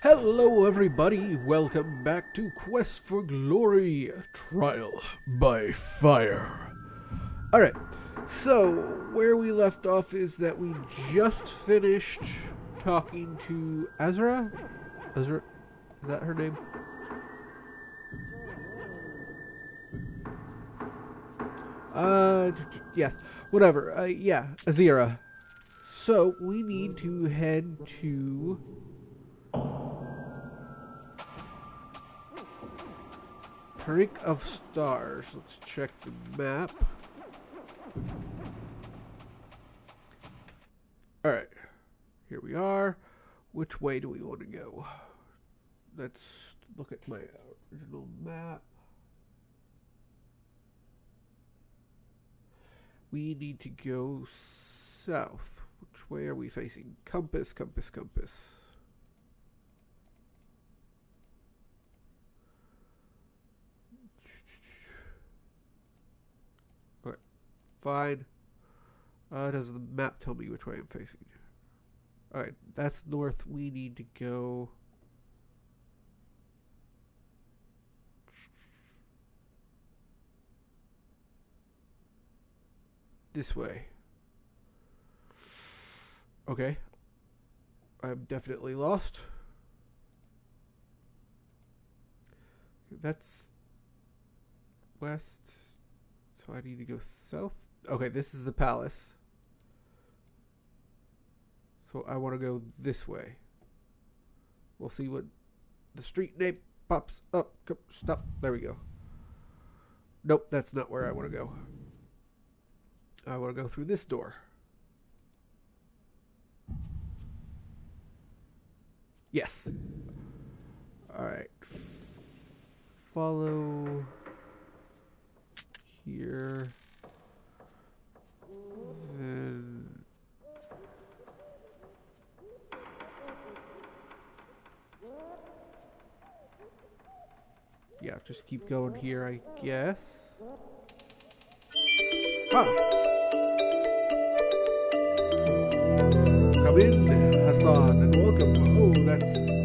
Hello, everybody. Welcome back to Quest for Glory Trial by Fire. Alright, so where we left off is that we just finished talking to Azra. Azra? Is that her name? Uh, yes. Whatever. Uh, yeah, Azira. So we need to head to. Tarik of Stars. Let's check the map. Alright. Here we are. Which way do we want to go? Let's look at my original map. We need to go south. Which way are we facing? Compass, compass, compass. Alright, fine. Uh, does the map tell me which way I'm facing? Alright, that's north. We need to go. This way. Okay. I'm definitely lost. That's west. So I need to go south. Okay, this is the palace. So I want to go this way. We'll see what the street name pops up. Stop. There we go. Nope, that's not where I want to go. I want to go through this door. Yes. Alright. Follow here. Then. Yeah, just keep going here, I guess. Ah! Come in, Hassan, and welcome. Oh, that's.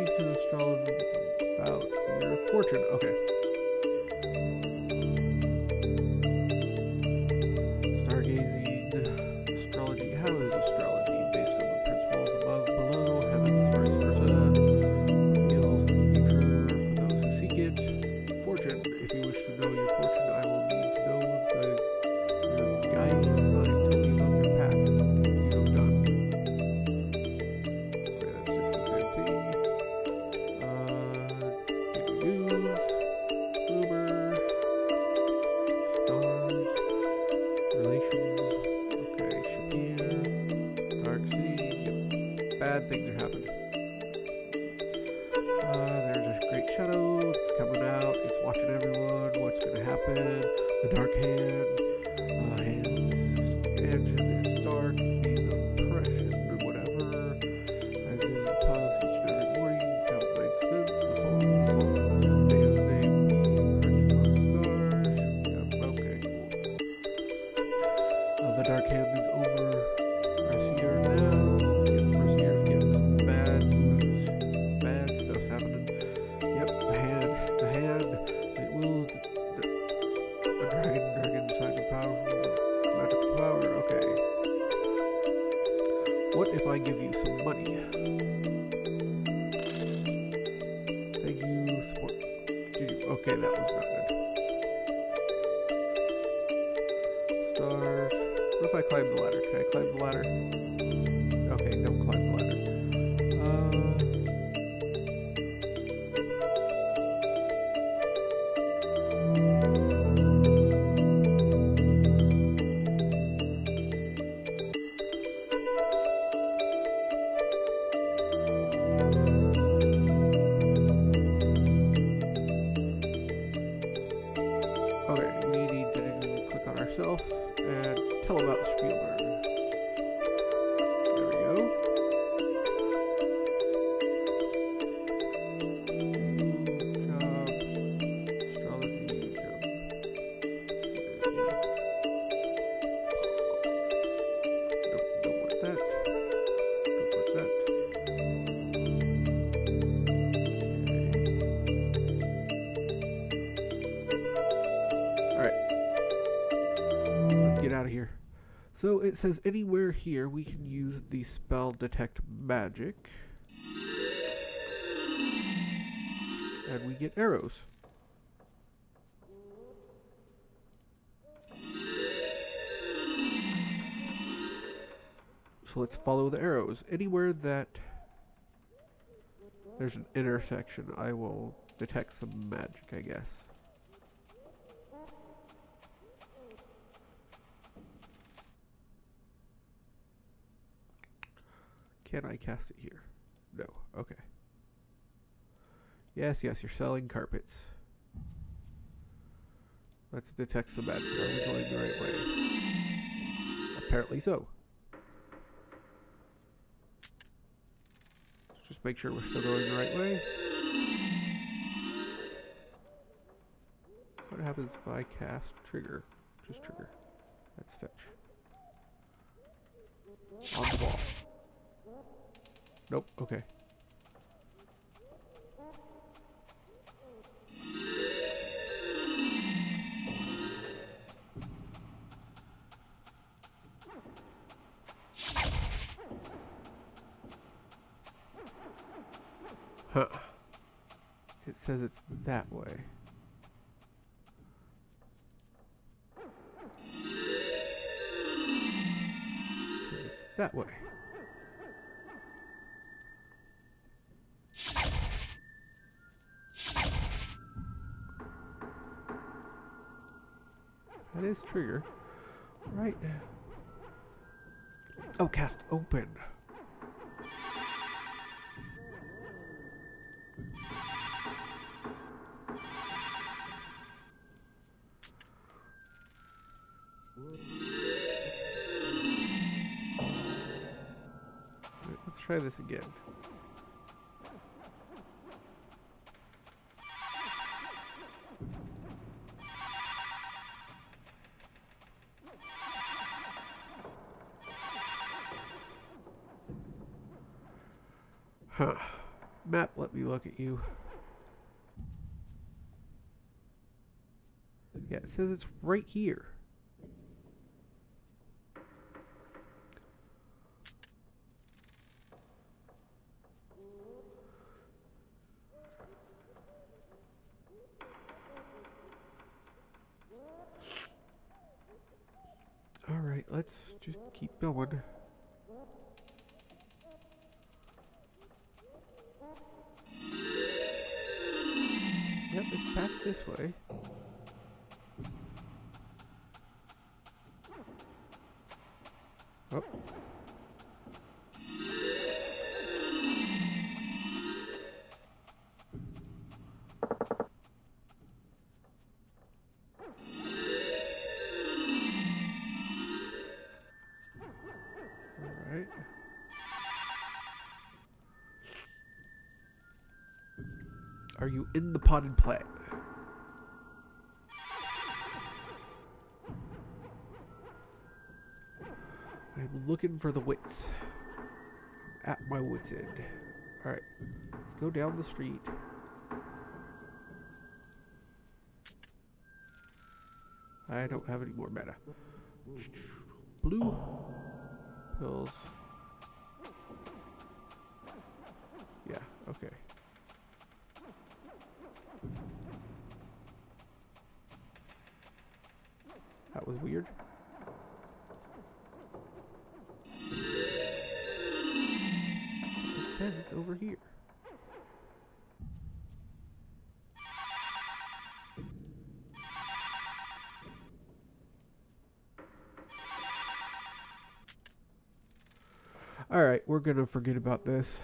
Speak to the astrologer about your fortune. Okay. Bad things are happening. Uh, there's a great shadow. It's coming out. It's watching everyone. What's going to happen? The dark hand. Uh, hands. If I give you some money? Thank you, support. Okay, that was not good. Stars. What if I climb the ladder? Can I climb the ladder? Says anywhere here we can use the spell detect magic. And we get arrows. So let's follow the arrows. Anywhere that there's an intersection, I will detect some magic, I guess. Can I cast it here? No. Okay. Yes, yes, you're selling carpets. Let's detect some magic. Are we going the right way? Apparently so. Let's just make sure we're still going the right way. What happens if I cast trigger? Just trigger. Let's fetch. On the wall. Nope, okay. Huh. It says it's that way. It says it's that way. That is trigger. Right. Oh, cast open. Let's try this again. Look at you. Yeah, it says it's right here. All right, let's just keep going. Way. Oh. Are you in the potted plant? looking for the wits. I'm at my wits end. Alright, let's go down the street. I don't have any more mana. Blue pills. Yeah, okay. That was weird. Says it's over here. Alright, we're gonna forget about this.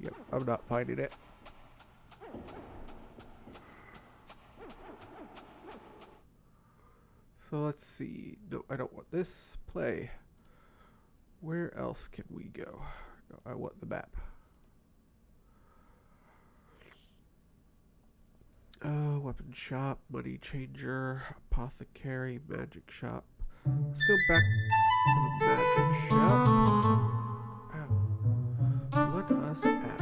Yep, I'm not finding it. So let's see. No, I don't want this. Play. Where else can we go? No, I want the map. Uh, weapon shop, money changer, apothecary, magic shop. Let's go back to the magic shop. Uh,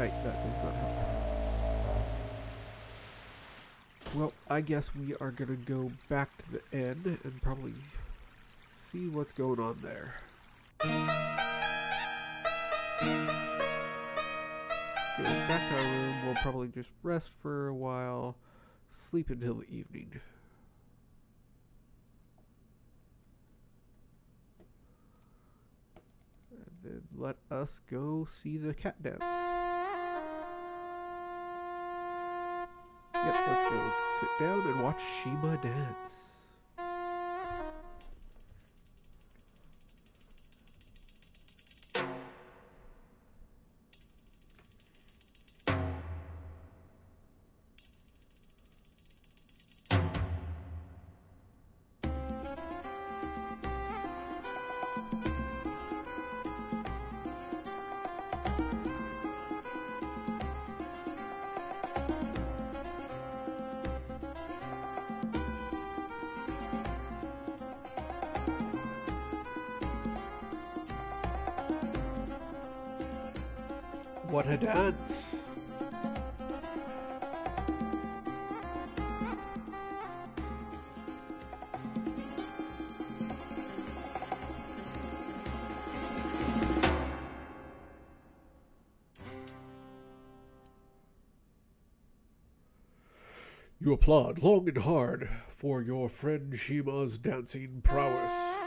Alright, that does not help. Well, I guess we are gonna go back to the end and probably see what's going on there. Go back to our room. We'll probably just rest for a while, sleep until the evening. And then let us go see the cat dance. Yep, let's go sit down and watch Shema dance. What a dance! You applaud long and hard for your friend Shema's dancing prowess.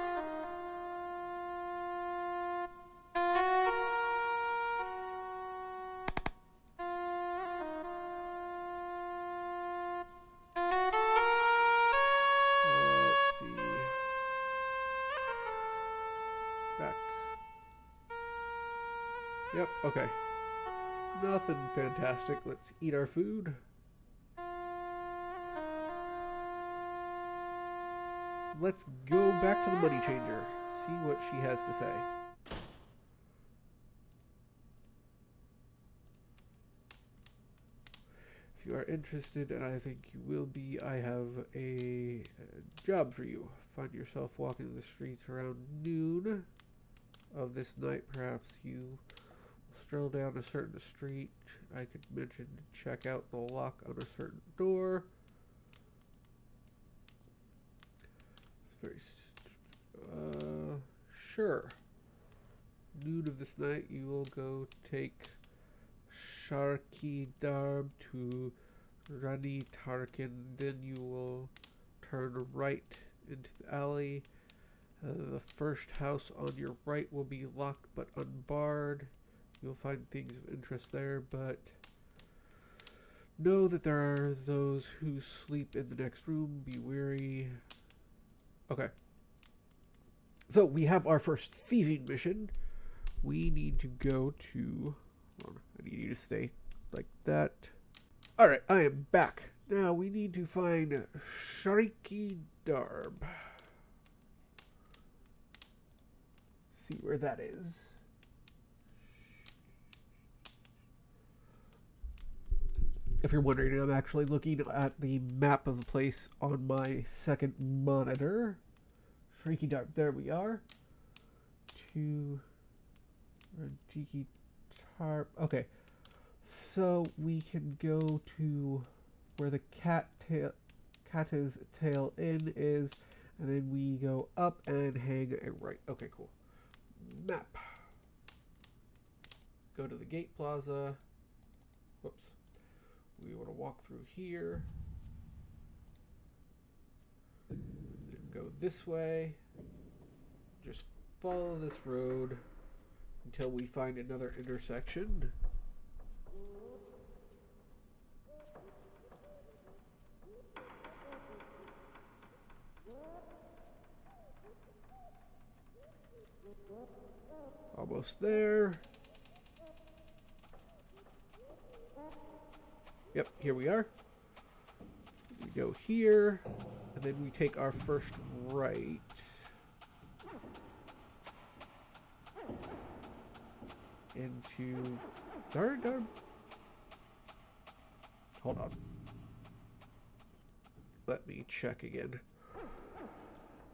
Fantastic. Let's eat our food. Let's go back to the money changer. See what she has to say. If you are interested, and I think you will be, I have a, uh job for you. Find yourself walking the streets around noon of this night. Perhaps you stroll down a certain street. I could mention to check out the lock on a certain door. It's very. Uh, sure. Noon of this night, you will go take Sharky Darb to Rani Tarkin. Then you will turn right into the alley. Uh, the first house on your right will be locked but unbarred. You'll find things of interest there, but know that there are those who sleep in the next room. Be wary. Okay. So we have our first thieving mission. We need to go to. I need you to stay like that. All right, I am back. Now we need to find Shariki Darb. See where that is. If you're wondering, I'm actually looking at the map of the place on my second monitor. Shrieky Darb, there we are. To Rajiki Tarp. Okay, so we can go to where the cat tail, Katta's tail inn is, and then we go up and hang a right. Okay, cool. Map. Go to the gate plaza. Whoops. We want to walk through here. Go this way. Just follow this road until we find another intersection. Almost there. Yep, here we are. We go here, and then we take our first right. Into Zardar. Hold on. Let me check again.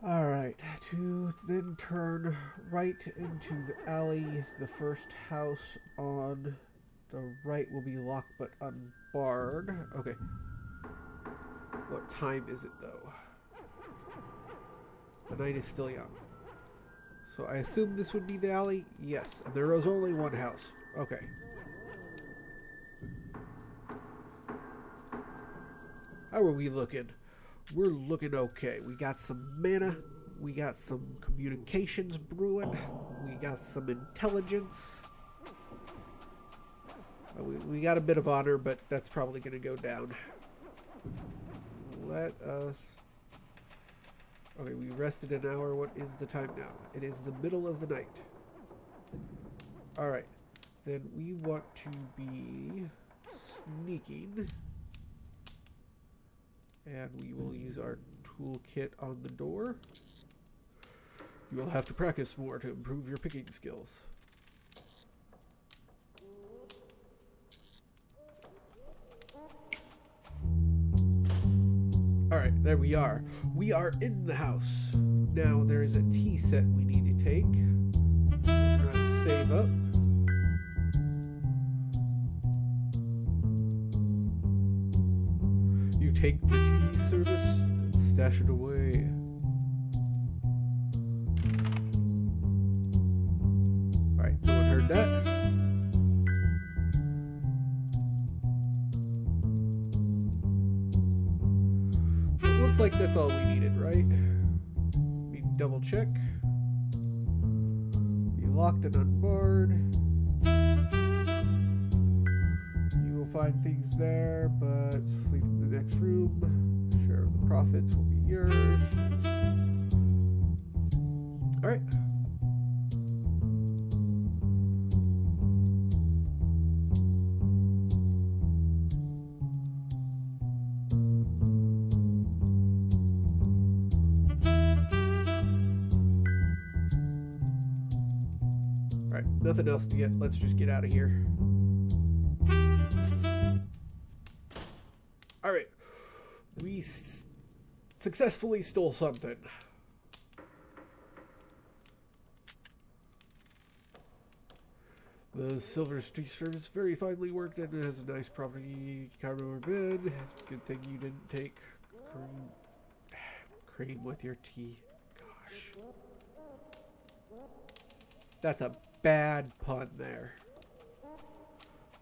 Alright, to then turn right into the alley. The first house on the right will be locked but unbarred. Okay. What time is it though? The night is still young. So I assume this would be the alley? Yes. And there is only one house. Okay. How are we looking? We're looking okay. We got some mana. We got some communications brewing. We got some intelligence. We, we got a bit of honor, but that's probably going to go down. Let us... Okay, we rested an hour. What is the time now? It is the middle of the night. Alright. Then we want to be sneaking. And we will use our toolkit on the door. You will have to practice more to improve your picking skills. There we are. We are in the house. Now there is a tea set we need to take. We're gonna save up. You take the tea service and stash it away. Looks like that's all we needed, right? We double check. Be locked and unbarred. You will find things there, but sleep in the next room. Share of the profits will be yours. Alright. Else to get. Let's just get out of here. Alright. We s- successfully stole something. The Silver Street Service very finely worked and it has a nice property counter bed. Good thing you didn't take cream, cream with your tea. Gosh. That's a bad pun there.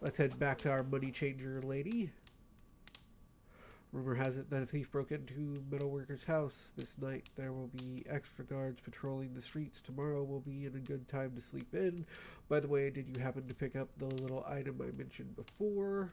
Let's head back to our money changer lady. Rumor has it that a thief broke into metalworker's house this night. There will be extra guards patrolling the streets. Tomorrow will be in a good time to sleep in. By the way, did you happen to pick up the little item I mentioned before?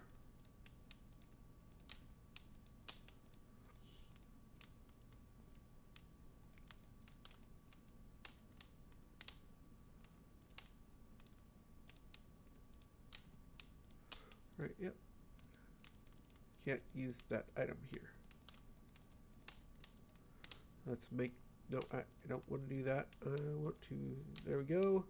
Right, yep. Can't use that item here. Let's make, no, I, I don't want to do that. I want to, there we go.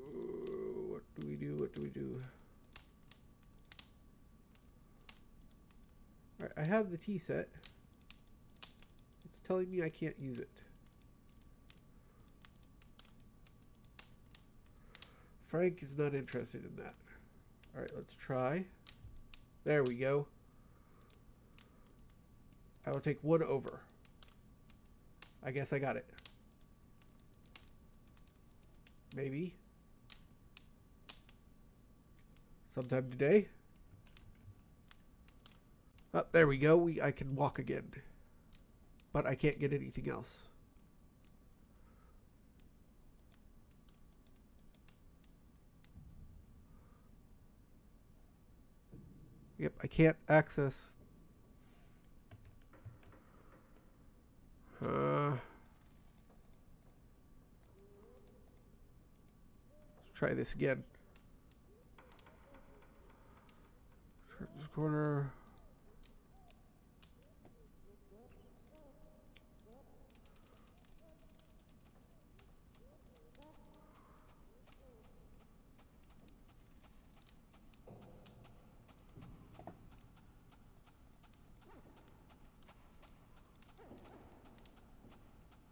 Uh, What do we do? What do we do? I have the tea set. It's telling me I can't use it. Frank is not interested in that. Alright, let's try. There we go. I will take one over. I guess I got it. Maybe. Sometime today. Oh, there we go. We I can walk again. But I can't get anything else. Yep, I can't access. Uh, let's try this again. This corner.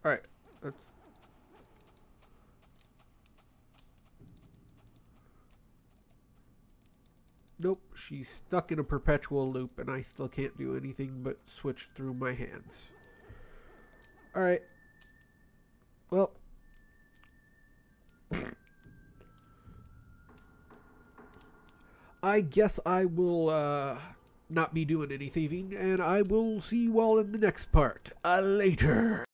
All let's. Nope, she's stuck in a perpetual loop, and I still can't do anything but switch through my hands. All right. Well. I guess I will uh, not be doing any thieving, and I will see you all in the next part. Uh, later.